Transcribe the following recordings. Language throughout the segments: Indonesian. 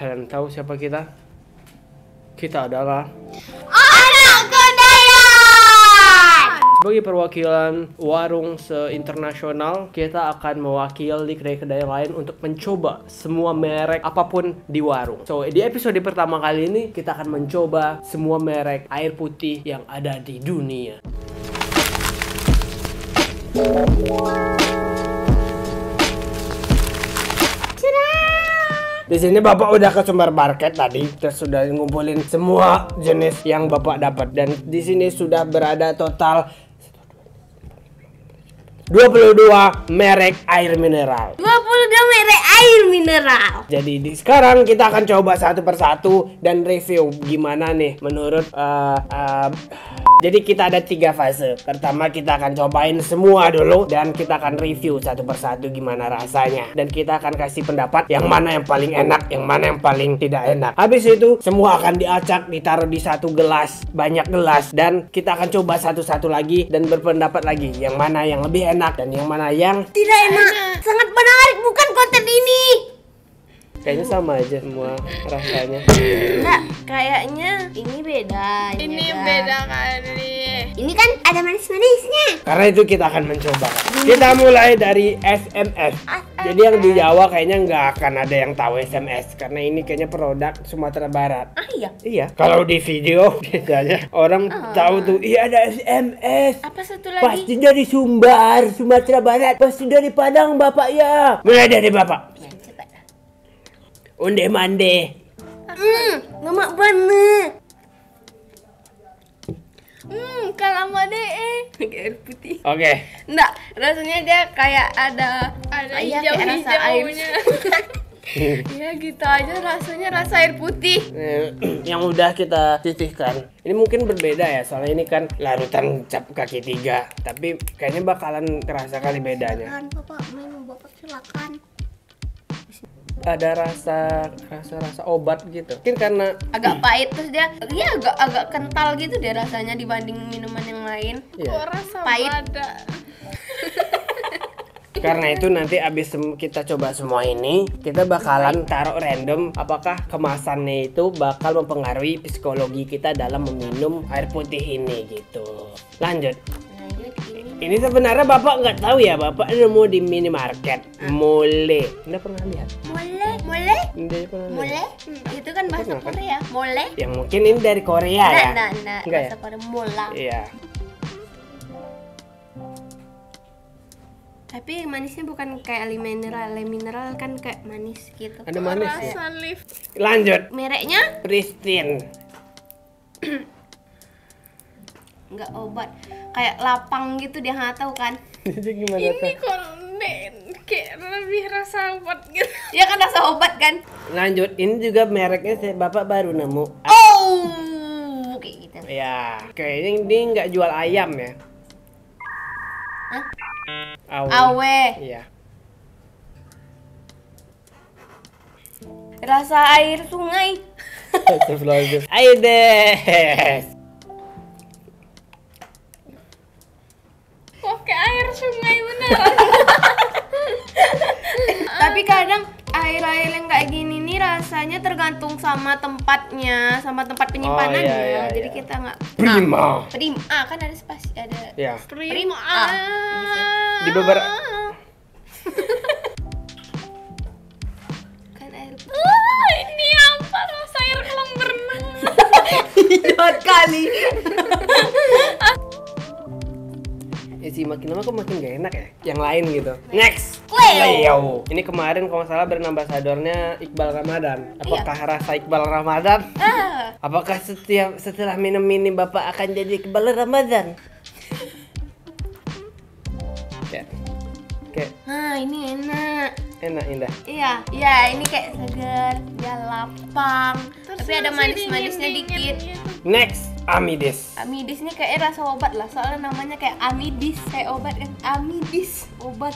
Kalian tahu siapa kita? Kita adalah Anak sebagai perwakilan warung se-internasional, kita akan mewakili kedai-kedai lain untuk mencoba semua merek apa pun di warung. So, di episode pertama kali ini kita akan mencoba semua merek air putih yang ada di dunia. Di sini Bapak udah ke supermarket tadi, terus sudah ngumpulin semua jenis yang Bapak dapat dan di sini sudah berada total 22 merek air mineral. 22 air mineral. Jadi di sekarang kita akan coba satu persatu dan review gimana nih menurut uh, uh, jadi kita ada tiga fase. Pertama kita akan cobain semua dulu dan kita akan review satu persatu gimana rasanya dan kita akan kasih pendapat yang mana yang paling enak, yang mana yang paling tidak enak. Habis itu semua akan diacak, ditaruh di satu gelas, banyak gelas dan kita akan coba satu-satu lagi dan berpendapat lagi yang mana yang lebih enak dan yang mana yang Tidak enak. Sangat menarik bukan konten ini. kayaknya sama aja semua rasanya. Enggak, kayaknya ini beda. Ini beda kali. Ini kan ada manis-manisnya. Karena itu kita akan mencoba. Kita mulai dari SMS. Jadi yang di Jawa kayaknya nggak akan ada yang tahu SMS karena ini kayaknya produk Sumatera Barat. Ah iya. Iya. Kalau di video biasanya orang tahu tuh, iya ada SMS. Apa satu Pasti lagi? dari Sumbar, Sumatera Barat. Pasti dari Padang, Bapak ya. Mulai dari Bapak. Ya. Onde mande. Hmm, lemak banget. Hmm, kalau mau deh eh. Kayak air putih. Oke. Enggak, rasanya dia kayak ada Ada Ah, iya, kayak rasa air. hijau-hijaunya. ya gitu aja rasanya rasa air putih. Eh, yang udah kita sisihkan ini mungkin berbeda ya soalnya ini kan larutan cap kaki tiga tapi kayaknya bakalan kerasa kali bedanya Silakan, Bapak, minum Bapak silakan. Ada rasa rasa rasa obat gitu. Mungkin karena Agak pahit terus dia dia agak agak kental gitu dia rasanya dibanding minuman yang lain. ya Kok rasa Pahit. karena itu nanti abis kita coba semua ini kita bakalan taruh random apakah kemasannya itu bakal mempengaruhi psikologi kita dalam meminum air putih ini gitu. Lanjut ini. sebenarnya bapak nggak tahu ya bapak nemu di minimarket mole anda pernah lihat Mole, mole, Anda pernah lihat? mole. Itu kan bahasa Pernah kan? Korea. Mole. yang mungkin ini dari Korea Nah, ya nah, nah, Enggak bahasa Korea mola. iya Tapi manisnya bukan kayak ale mineral, ale mineral kan kayak manis gitu. ada manis ya lanjut Mereknya Pristine nggak obat, kayak lapang gitu dia nggak tahu kan? gimana Ini kok kayak lebih rasa obat gitu. Ya kan rasa obat kan? lanjut ini juga mereknya saya bapak baru nemu Oh, kayak gitu. ya kayaknya ini nggak jual ayam ya Hah? Awe. Awe, Iya. rasa air sungai. Astagfirullahaladzim. Ayo deh. Air sungai bener. Tapi kadang air-air yang kayak gini nih rasanya tergantung sama tempatnya, sama tempat penyimpanannya. iya, iya, Jadi iya. kita nggak Prima. Prim, ah kan ada spasi, ada Ya. Prima. Ah, gitu. Di beberapa kan air Ah, ini apa rasa air kolam berenang? Dua kali. Ya sih makin lama kok makin gak enak ya. Yang lain gitu. Next. Leo. Ini kemarin kalau nggak salah brand ambasadornya Iqbal Ramadan. Apakah rasa Iqbal Ramadan? Ah, Apakah setiap setelah minum ini Bapak akan jadi Iqbal Ramadan? Ya. Oke, nah ini enak. enak indah. Iya, iya ini kayak segar, dia lapang. Terus Tapi ada manis-manisnya dingin-dingin dikit. gitu. Next, Amidis. Amidis ini kayaknya rasa obat lah, soalnya namanya kayak amidis, kayak obat kan. Amidis, obat.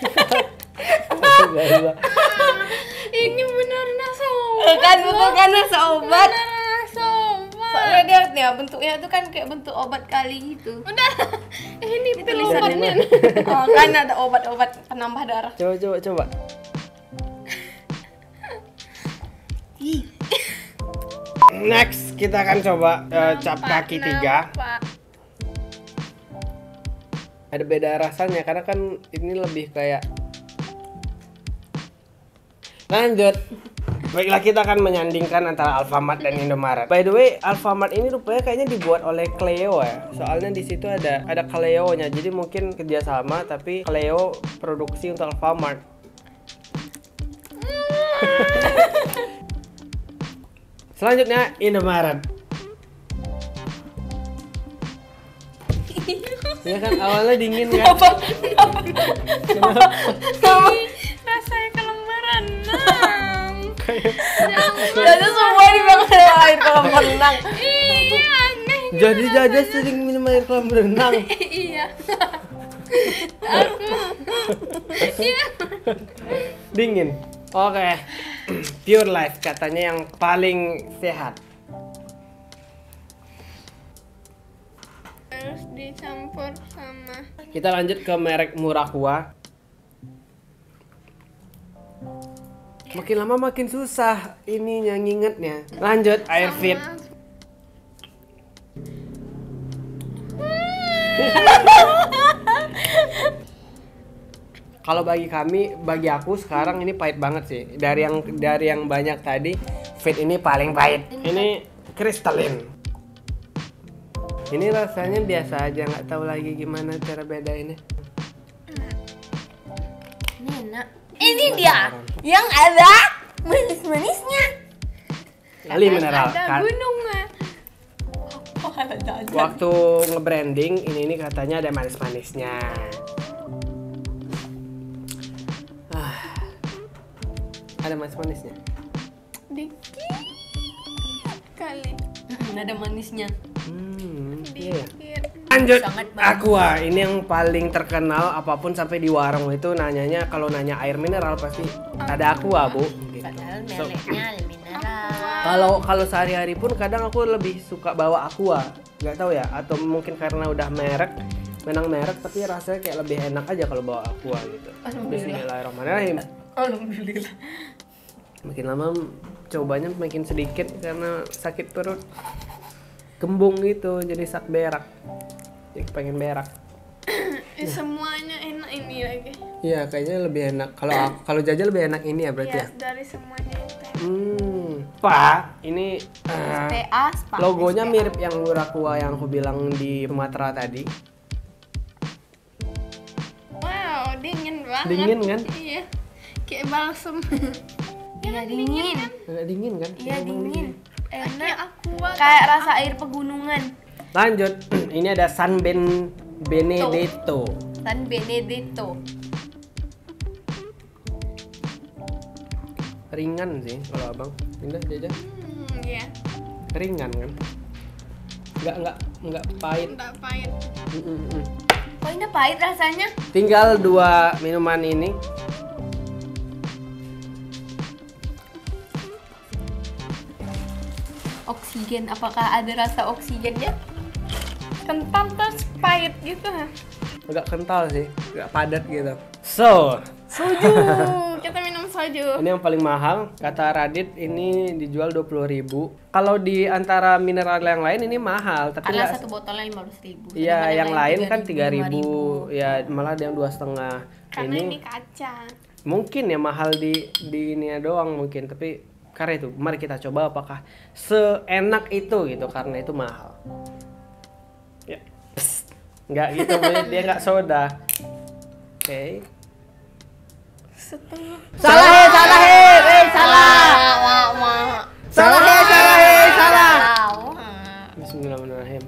Ini benar rasa Eh, kan betul kan rasa obat. Benar rasa obat. Soalnya dia nih bentuknya tuh kan kayak bentuk obat kali gitu. Udah. Ini pil Dari obatnya. mana? Oh, kan ada obat-obat penambah darah. Coba coba coba. Next kita akan coba eh, cap kaki tiga. Ada beda rasanya karena kan ini lebih kayak Lanjut. Baiklah kita akan menyandingkan antara Alfamart dan Indomaret. By the way, Alfamart ini rupanya kayaknya dibuat oleh Cleo ya. Soalnya di situ ada ada Cleo-nya. Jadi mungkin kerjasama tapi Cleo produksi untuk Alfamart. Selanjutnya Indomaret. Ya kan awalnya dingin kan? Rasanya kelembaran. Nang. Jadi semua dimakan air kolam renang. Iya, aneh. Jadi Jaja sering minum air kolam renang. Iya. Dingin. Oke. Pure Life katanya yang paling sehat. Harus dicampur sama Kita lanjut ke merek Murakua. Makin lama makin susah ininya ngingetnya. Lanjut Airfit. Kalau bagi kami, bagi aku sekarang ini pahit banget sih. Dari yang dari yang banyak tadi, Fit ini paling pahit. Ini kristalin. Ini rasanya biasa aja, nggak tahu lagi gimana cara bedainnya. Ini enak. Ini dia yang ada manis-manisnya. Kali mineral. Ada Ka- gunungnya. Waktu nge-branding ini ini katanya ada manis-manisnya. Ada manis-manisnya. Dikit kali. ada manisnya. Hmm, iya. Dikit. Lanjut Sangat bagus. Aqua, ini yang paling terkenal apa pun sampai di warung itu nanyanya kalau nanya air mineral pasti ada Aqua, Bu. Gitu. So. Kalau kalau sehari-hari pun kadang aku lebih suka bawa Aqua. Nggak tahu ya, atau mungkin karena udah merek, menang merek tapi rasanya kayak lebih enak aja kalau bawa Aqua gitu. Bismillahirrahmanirrahim. Alhamdulillah. Makin lama cobanya makin sedikit karena sakit perut. Kembung gitu, jadi sak berak. Jadi pengen berak. Eh, semuanya enak ini lagi. Iya, kayaknya lebih enak. Kalau kalau jajan lebih enak ini ya berarti Ya, ya. dari semuanya itu. Hmm. Pak, ini eh, PA spa. logonya SPA. mirip yang Murakua yang aku bilang di Sumatera tadi. Wow, dingin banget. Dingin kan? Iya. Kayak balsam. Iya dingin. Agak dingin kan? Iya dingin. Enak. aku Kayak rasa air pegunungan. Lanjut, ini ada Sunben Benedetto. San Benedetto. Ringan sih kalau abang. Pindah jajan. Hmm, iya. Ringan kan? Nggak nggak nggak pahit. Enggak pahit. Mm, mm, mm. Kok ini pahit rasanya? Tinggal dua minuman ini. Oksigen, apakah ada rasa oksigennya? Kental terus pahit gitu ha? Agak kental sih, agak padat gitu. So, Soju, kita minum soju. ini yang paling mahal. Kata Radit ini dijual 20.000. Kalau di antara mineral yang lain ini mahal, tapi Karena satu botolnya lima belas ribu. Iya, yang lain kan 3000. Ya, malah ada yang dua setengah. Karena ini, Ini kaca. mungkin ya mahal di di ini doang mungkin, tapi karena itu mari kita coba apakah seenak itu gitu karena itu mahal. Ya. Psst. Nggak gitu, dia nggak soda. Oke. Setengah. Salah, he, salah, he, eh, salah. Salah, he, salah, he, salah. Bismillahirrahmanirrahim.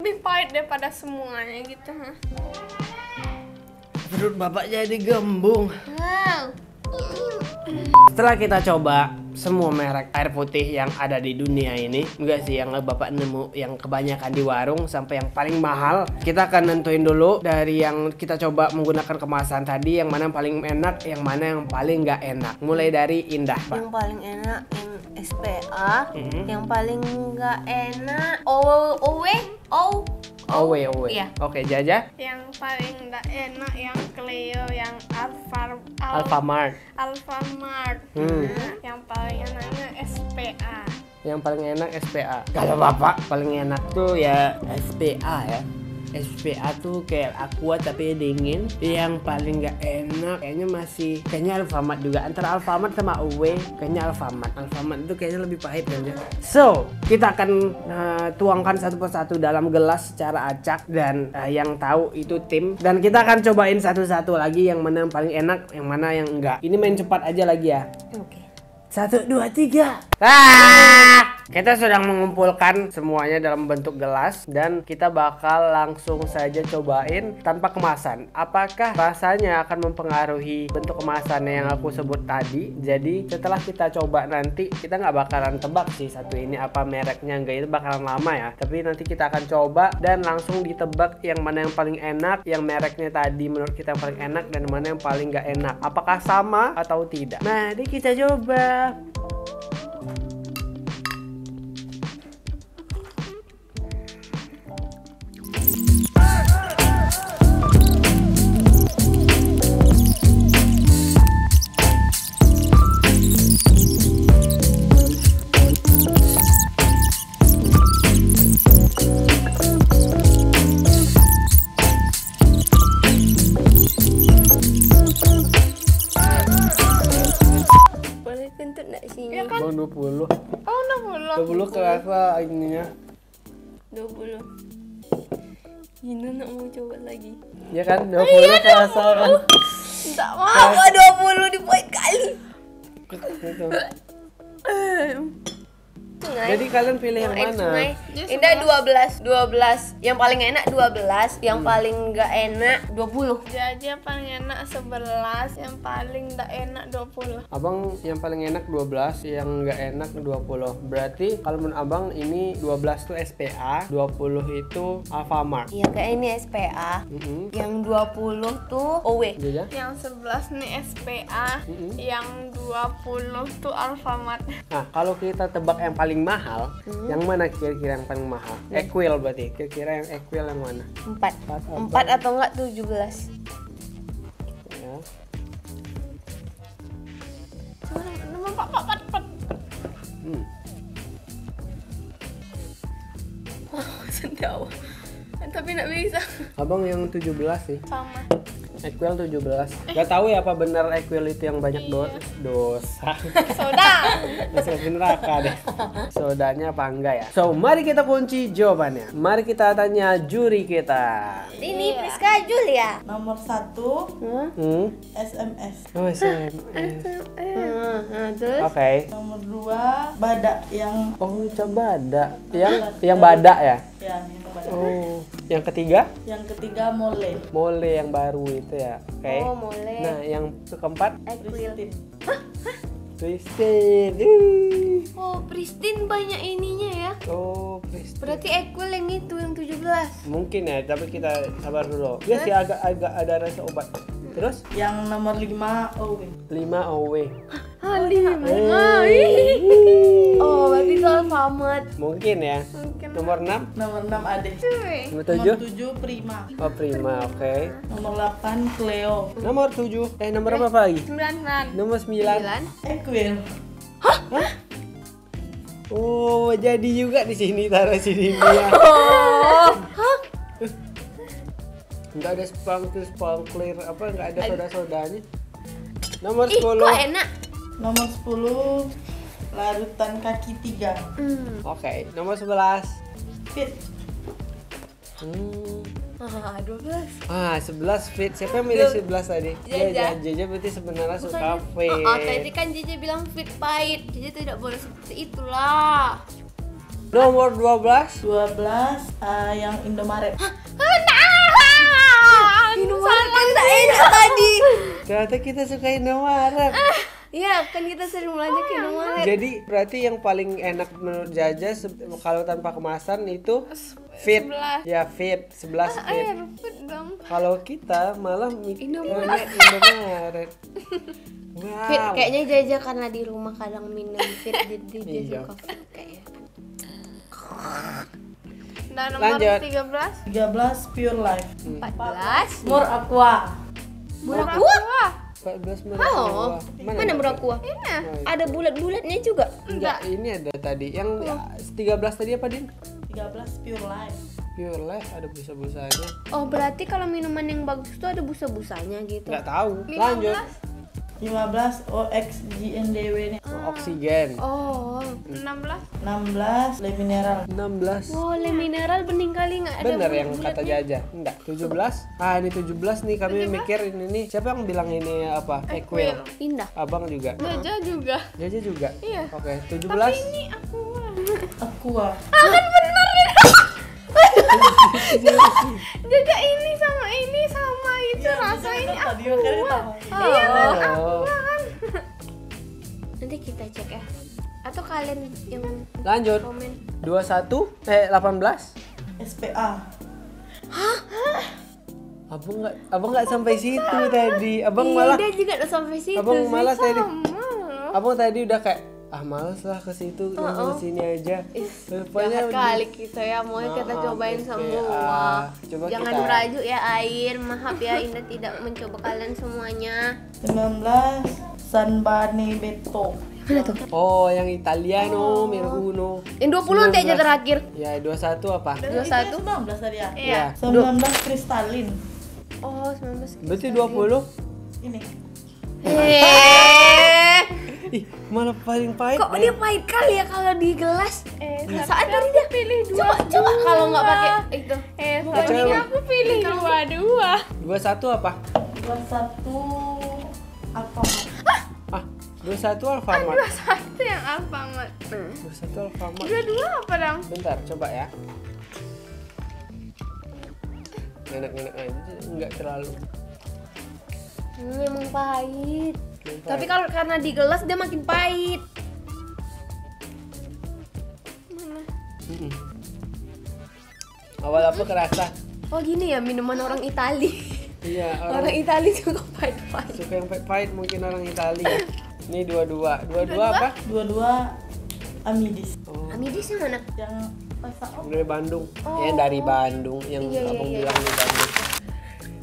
Lebih pahit daripada semuanya gitu ha. Perut bapak jadi gembung. Wow. Setelah kita coba semua merek air putih yang ada di dunia ini enggak sih yang bapak nemu yang kebanyakan di warung sampai yang paling mahal kita akan nentuin dulu dari yang kita coba menggunakan kemasan tadi yang mana yang paling enak yang mana yang paling nggak enak mulai dari indah pak Yang paling enak yang SPA, Mhm. yang paling nggak enak O OW O Owe owe Iya. oke jaja Yang paling enggak enak yang Cleo, yang Alfa Al- Alfamart Alfamart. Hmm. Yang paling enaknya SPA. yang paling enak SPA kalau bapak paling enak tuh ya SPA ya SPA tuh kayak aqua tapi dingin. Yang paling nggak enak kayaknya masih kayaknya Alfamart juga. Antara Alfamart sama Uwe kayaknya Alfamart. Alfamart itu kayaknya lebih pahit kan ya so kita akan uh, tuangkan satu persatu dalam gelas secara acak dan uh, yang tahu itu tim. Dan kita akan cobain satu-satu lagi yang mana yang paling enak yang mana yang enggak ini main cepat aja lagi ya. Oke. Satu, dua, tiga. Ah! Kita sedang mengumpulkan semuanya dalam bentuk gelas dan kita bakal langsung saja cobain tanpa kemasan. Apakah rasanya akan mempengaruhi bentuk kemasannya yang aku sebut tadi? Jadi setelah kita coba nanti kita nggak bakalan tebak sih satu ini apa mereknya enggak itu bakalan lama ya. Tapi nanti kita akan coba dan langsung ditebak yang mana yang paling enak, yang mereknya tadi menurut kita yang paling enak dan mana yang paling nggak enak. Apakah sama atau tidak? Mari kita coba. Lagi Ya kan? 20 kerasa kan. Tak mau ah, 20 dibuat kali Gitu. Sungai Jadi kalian pilih yang Eh, mana? sungai. Indah 12 12 Yang paling enak 12 Yang paling nggak enak 20 Jadi yang paling enak 11, yang paling enggak enak 20. Abang yang paling enak 12, yang nggak enak 20. Berarti kalau menurut abang ini 12 tuh SPA, 20 itu Alfamart. Iya kayak ini SPA Mm-mm. Yang 20 tuh OW Iya ya? Yang 11 nih SPA, Mm-mm. yang 20 tuh Alfamart. Nah, kalau kita tebak yang paling mahal, yang mana kira-kira yang paling mahal? Equil berarti. Kira-kira yang Equil yang mana? 4 Empat, 4 atau enggak 17 Ya. Nomor pak pak pak pak. Hmm. Sendawa Tapi nggak bisa Abang yang 17 sih. Sama. Equil 17. Gak tahu ya apa benar Equil itu yang banyak do dosa. Soda. Masuk neraka deh. Sodanya apa enggak ya? So, mari kita kunci jawabannya. Mari kita tanya juri kita. Ini Priska Julia Nomor satu Hmm? SMS. Oh, SMS. Hmm, Terus Oke. Nomor dua badak yang Oh, coba ada. Yang yang badak ya? ya badak. Oh, yang ketiga Yang ketiga mole. mole yang baru itu ya. Oke. Oh boleh Nah, yang keempat Pristin. Twisted. Ih. Oh Pristin banyak ininya ya Oh, Twisted. Berarti Equil yang itu yang 17 Mungkin ya, tapi kita sabar dulu. Dia sih agak-agak ada rasa obat. Terus Yang nomor lima OW. 5 OW. Ah lima Oh berarti itu Alfamart Mungkin ya. Nomor 6, Nomor enam Ade. nomor Nomor 7. tujuh Prima. Oh, Prima, oke. Nomor delapan Cleo. Nomor 7. Eh, nomor apa lagi? 99. Nomor 9. Equil. Oh, jadi juga di sini taruh sini dia. Oh Enggak ada spangkir spangkir apa enggak ada soda-sodanya. Nomor Ih 10. kok enak Nomor sepuluh larutan kaki tiga. hmm. Oke, nomor 11. Fit. Hmm. Ah 12 Ah, 11 fit. Siapa yang milih 11 tadi? Jaja. Jaja. Jaja berarti sebenarnya suka fit. Oh, tadi kan Jeje bilang fit pahit Jeje tidak boleh seperti itulah Nomor 12. Dua belas eh, yang Indomaret. Minuman kan tak enak tadi Ternyata kita suka Indomaret. Iya, kan kita sering belanja ke Indomaret. Jadi berarti yang paling enak menurut Jaja kalau tanpa kemasan itu fit. sebelas. Ya fit, 11 fit. Air put dong. Kalau kita malah Indomaret. Indomaret. Wow. Fit kayaknya Jaja karena di rumah kadang minum fit jadi dia Iya. suka fit kayaknya. Dan nomor Lanjut. 13. 13 Pure Life. 14. More Aqua. Murah Wah, 14 merah. Oh, mana murah kuah? Ada bulat-bulatnya juga. Enggak, ini ada tadi. Yang 13 tadi apa, Din? 13 Pure Life. Pure Life ada busa-busanya. Oh, berarti kalau minuman yang bagus tuh ada busa-busanya gitu. Enggak tahu. Lanjut. 15 OX GNDW nya. Oksigen. Oh, 16. 16 Le Mineral. 16. boleh mineral bening kali nggak ada Bener yang kata Jaja. Enggak, 17. Ah, ini 17 nih kami mikir ini nih. Siapa yang bilang ini apa? Equil. Indah. Abang juga. Jaja juga. Jaja juga. Iya. Oke, 17. Ini aku. Aqua. Jaja ini sama ini sama itu Iya, rasa ini tadi aku. makanya tahu. Iya, Oh. Nanti kita cek ya. Atau kalian yang Lanjut. komen. 21 eh 18. SPA. Abang nggak abang nggak sampai situ tadi. Abang Iya, malah dia juga udah sampai situ abang sih. malah tadi Sama. abang tadi udah kayak ah males lah ke situ yang ke sini aja. Rupanya Jahat kali kita ya, mau kita cobain SPA. semua. Coba Jangan kita- merajuk ya air, maaf ya Indah tidak mencoba kalian semuanya. 19 Sanbane Beto. Mana tuh? Oh, yang Italiano, Merguno. Yang 20 nanti aja 19. terakhir. Ya, 21 apa? 21. 19 tadi ya. Iya. 19 Kristalin. Oh, 19. Berarti 20. Ini. Eh, Ih, malah paling pahit. kok dia pahit kali ya kalau di gelas? Eh, Saat tadi dia pilih dua. Coba, coba kalau nggak pakai itu. Eh, soalnya aku pilih dua-dua. 21 apa? 21 apa? Ah, 21 Alfamart. Satu yang Alfamart. 21 Alfamart. Dua-dua apa dong? Bentar, coba ya. Enak-enak aja, enggak terlalu. Hmm, emang pahit. Emang Tapi pahit. kalau karena di gelas dia makin pahit. Mm-mm. Awal apa kerasa? Oh gini ya minuman orang Itali. Iya, Orang orang Itali suka pahit-pahit. suka yang pahit-pahit mungkin orang Italia. Ini dua-dua. Dua-dua apa? 22 Amidis. Oh, Amidis yang mana? Yang oh, dari Bandung. Yang dari Bandung yang Iya, iya, abang iya, bilang di Bandung.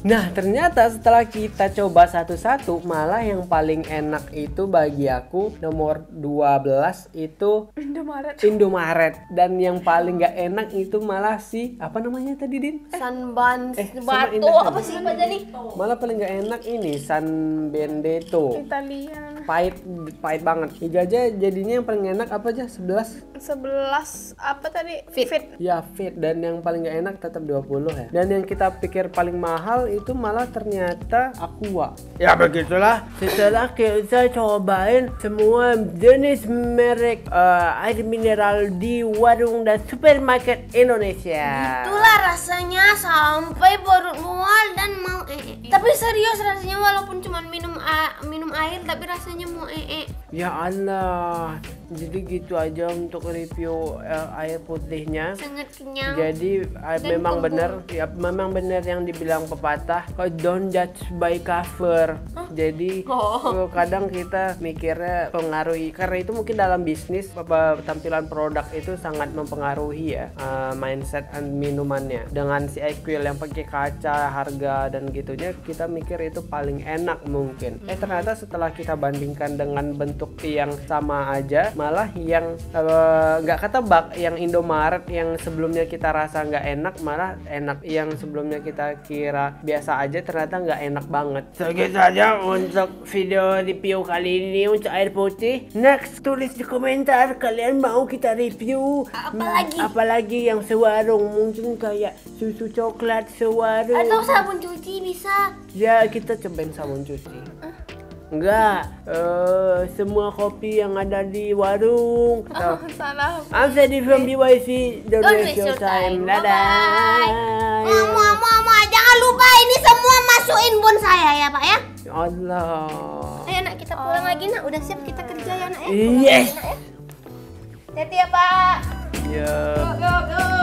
Nah, ternyata setelah kita coba satu-satu, malah yang paling enak itu bagi aku nomor 12 itu Indomaret. Indomaret dan yang paling gak enak itu malah si apa namanya tadi Din? Sunban Eh, Bato Indah. apa sih Pak Jani? Malah paling gak enak ini San Benedetto. Italian. Pahit pahit banget. Jaja jadinya yang paling enak apa aja? 11. 11 apa tadi? Fit. Ya fit dan yang paling gak enak tetap 20 ya. Dan yang kita pikir paling mahal itu malah ternyata Aqua. Ya begitulah. Setelah kita cobain semua jenis merek eh, air mineral di warung dan supermarket Indonesia. Itulah rasanya sampai baru mual dan mau ee. Tapi serius rasanya walaupun cuma minum minum air tapi rasanya mau ee. Ya Allah. Jadi gitu aja untuk review eh, air putihnya. Sangat kenyang. Jadi Dan memang benar ya memang benar yang dibilang pepatah kok don't judge by cover. Jadi Oh. eh, kadang kita mikirnya pengaruhi karena itu mungkin dalam bisnis tampilan produk itu sangat mempengaruhi ya eh, mindset and minumannya. Dengan si Equil yang pakai kaca, harga dan gitunya kita mikir itu paling enak mungkin. Eh ternyata setelah kita bandingkan dengan bentuk yang sama aja malah yang eh, nggak ketebak yang Indomaret yang sebelumnya kita rasa nggak enak malah enak yang sebelumnya kita kira biasa aja ternyata nggak enak banget. Segitu saja untuk video review kali ini untuk air putih. Next tulis di komentar kalian mau kita review. Apalagi? Hmm, apalagi yang sewarung mungkin kayak susu coklat sewarung. Atau sabun cuci bisa. ya kita cobain sabun cuci Enggak, eh, semua kopi yang ada di warung. Oh, salah. I'm Sadie from BYC. Don't Don't waste your time. Dadah. Mua, mua, mua, mua. Jangan lupa ini semua masukin bon saya ya Pak ya. Ya Allah. Ayo nak kita pulang lagi nak. Udah siap kita kerja ya nak ya. Yes. Hati ya Pak. Ya. Go, go.